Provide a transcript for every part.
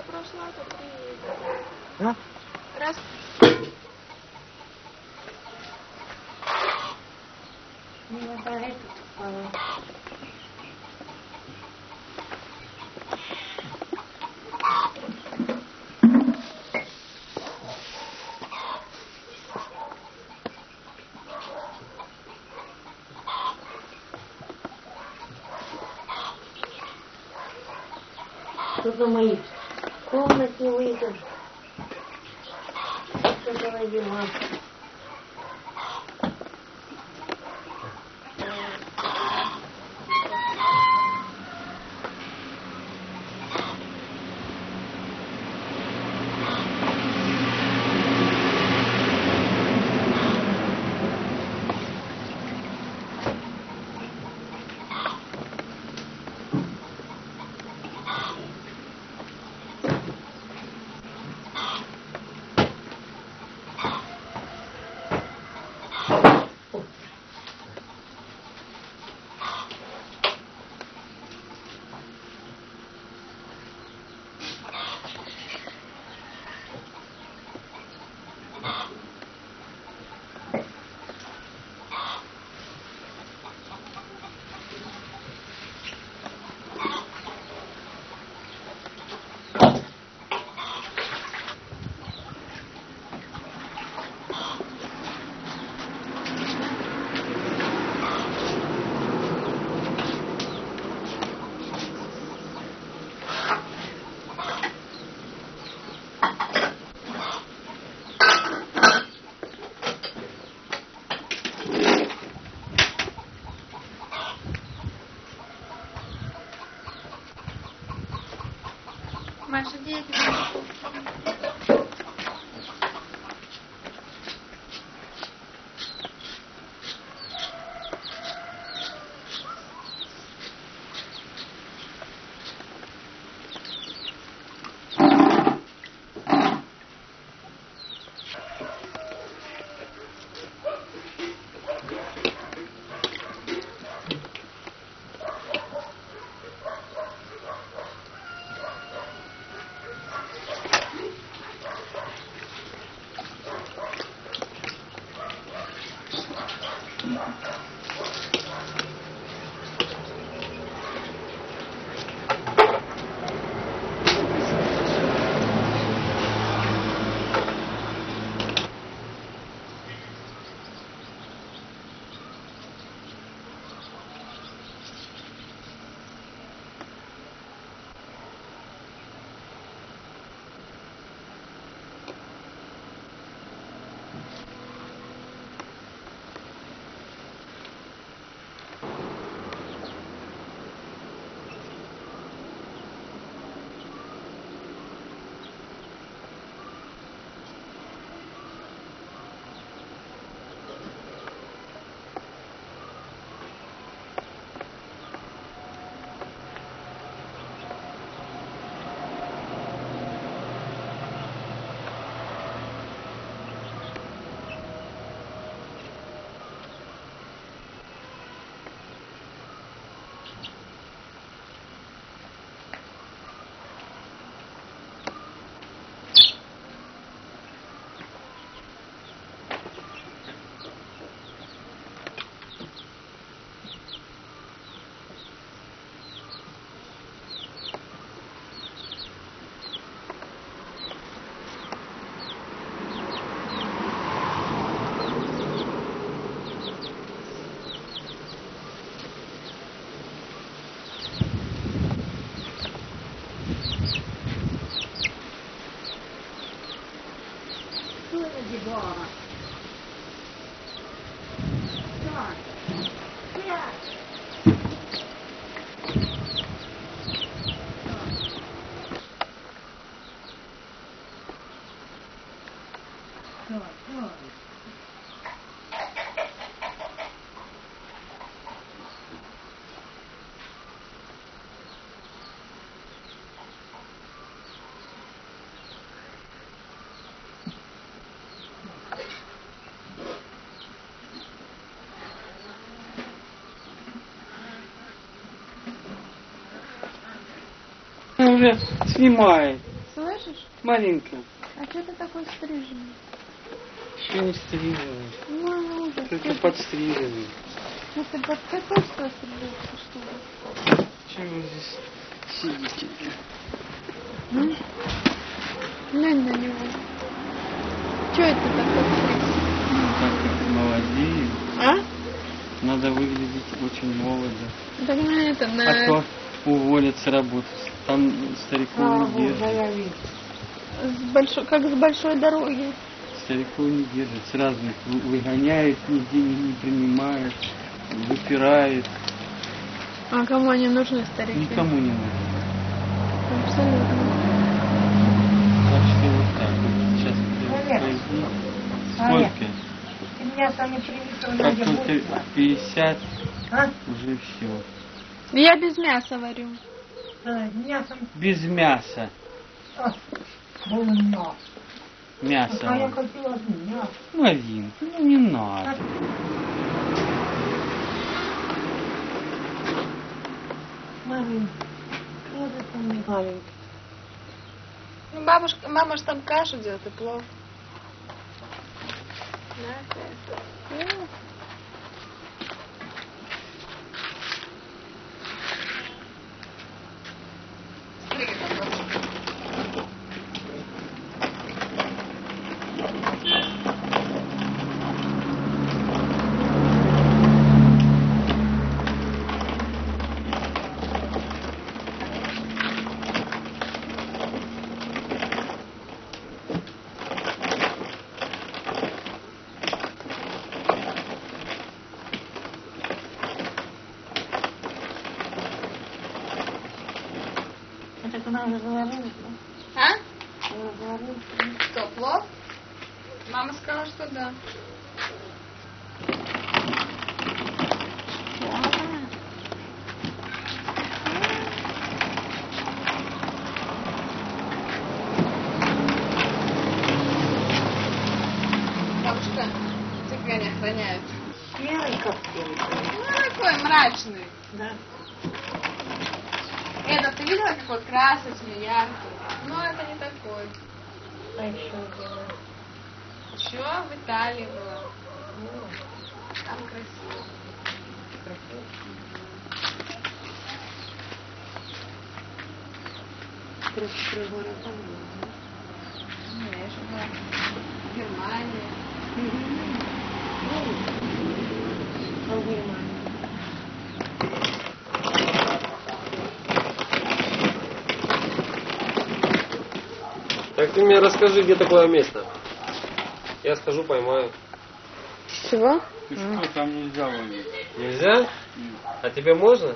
я прошла, то ты... А? Раз. Не хватает. а, Что-то мои в комнате выйдут. Что-то надевал. Маша, дети. Что надевала? Так. Сядь. Так, так. Уже снимает. Маленькая. А что ты такой стриженный? Еще не стриженный. Ну, ужас. Только Ты, подстриженный. ну, ты под какой что стрижешься, что ли? Чего вы здесь сидите? Глянь на него. Что это такое? Ну, так как молодеет. А? Надо выглядеть очень молодо. Так на это, на... А то уволят с работы. Там стариков не держат. вижу. С большой, как с большой дороги. Стариков не держат. Сразу их вы- выгоняют, нигде не, принимают, выпирают. А кому они нужны, старики? Никому не нужно. Абсолютно. Так что вот так вот. Сейчас. Олег. Сколько? Ты меня сам не привезла, Как где только будет? 50, А? уже все. Я без мяса варю. А, Мясом. Без мяса. А, Бульно. Мясо. А я хотела мясо. Марин, ну не надо. Не маленький? Ну, бабушка, мама ж там кашу делает и плов. Да, это. Нам уже заварили, да? А? Уже заварили. Что, плов? Мама сказала, что да. Охраняют. Белый коктейль. Ну, такой мрачный. Да. Это ты видела, какой красочный, яркий? Ну, это не такой. А еще делаю. Еще в Италии была. Ну, Там красиво. красиво. Три, три года там было? Ну, я еще была в Германии. А в Германии? Так ты мне расскажи, где такое место. Я схожу, поймаю. Чего? Ты что, там нельзя ловить? Нельзя? А тебе можно?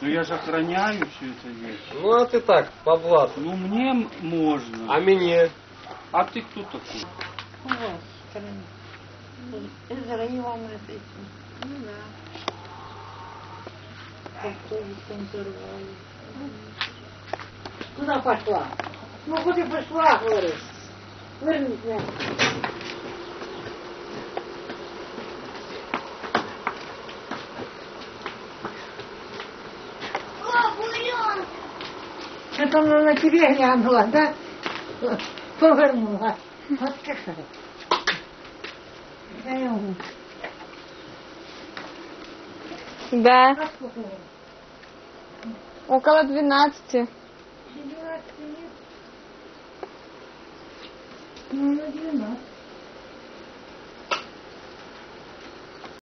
Ну я же охраняю все это вещь. Ну а ты так, по блату. Ну мне можно. А мне? А ты кто такой? Ну да. Куда пошла? Ну, куда ты пошла, говорю? Вернись меня. Это она на тебе глянула, да? Повернула. Вот какая. Да. Да, около 12. Двенадцать лет. Ну, на двенадцать.